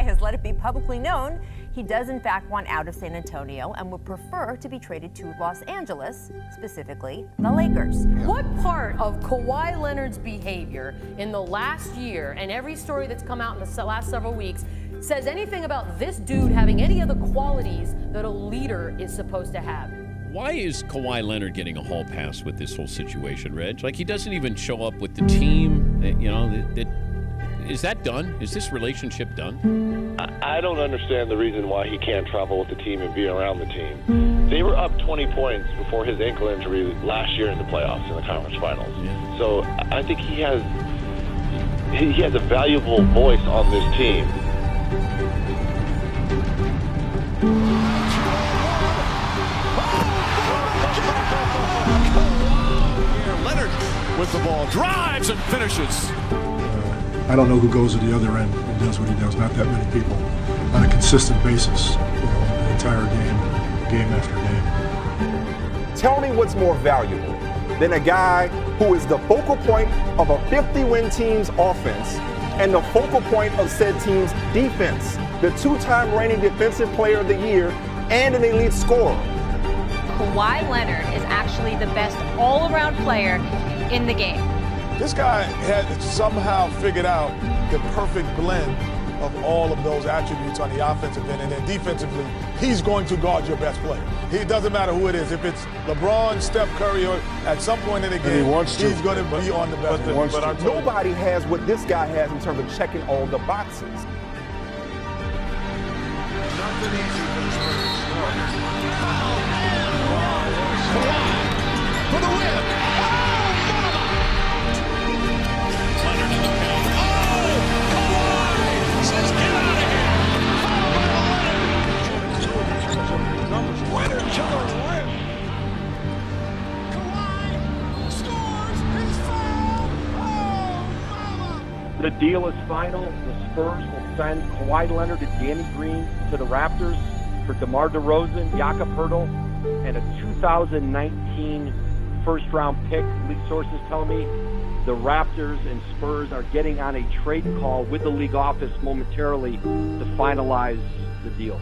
Kawhi has let it be publicly known he does, in fact, want out of San Antonio and would prefer to be traded to Los Angeles, specifically the Lakers. What part of Kawhi Leonard's behavior in the last year and every story that's come out in the last several weeks says anything about this dude having any of the qualities that a leader is supposed to have? Why is Kawhi Leonard getting a hall pass with this whole situation, Reg? Like he doesn't even show up with the team. Eh, you know, that, that is that done? Is this relationship done? I don't understand the reason why he can't travel with the team and be around the team. They were up 20 points before his ankle injury last year in the playoffs in the conference finals. Yeah. So I think he has he has a valuable voice on this team. Leonard with the ball drives and finishes. I don't know who goes to the other end and does what he does. Not that many people on a consistent basis, you know, the entire game, game after game. Tell me what's more valuable than a guy who is the focal point of a 50-win team's offense and the focal point of said team's defense. The two-time reigning defensive player of the year and an elite scorer. Kawhi Leonard is actually the best all-around player in the game. This guy had somehow figured out the perfect blend of all of those attributes on the offensive end. And then defensively, he's going to guard your best player. He doesn't matter who it is. If it's LeBron, Steph Curry, or at some point in the game, he wants to, he's going to be on the best. But, the, but nobody has what this guy has in terms of checking all the boxes. Nothing easy for the The deal is final. The Spurs will send Kawhi Leonard and Danny Green to the Raptors for DeMar DeRozan, Jakob Poeltl, and a 2019 first-round pick. League sources tell me the Raptors and Spurs are getting on a trade call with the league office momentarily to finalize the deal.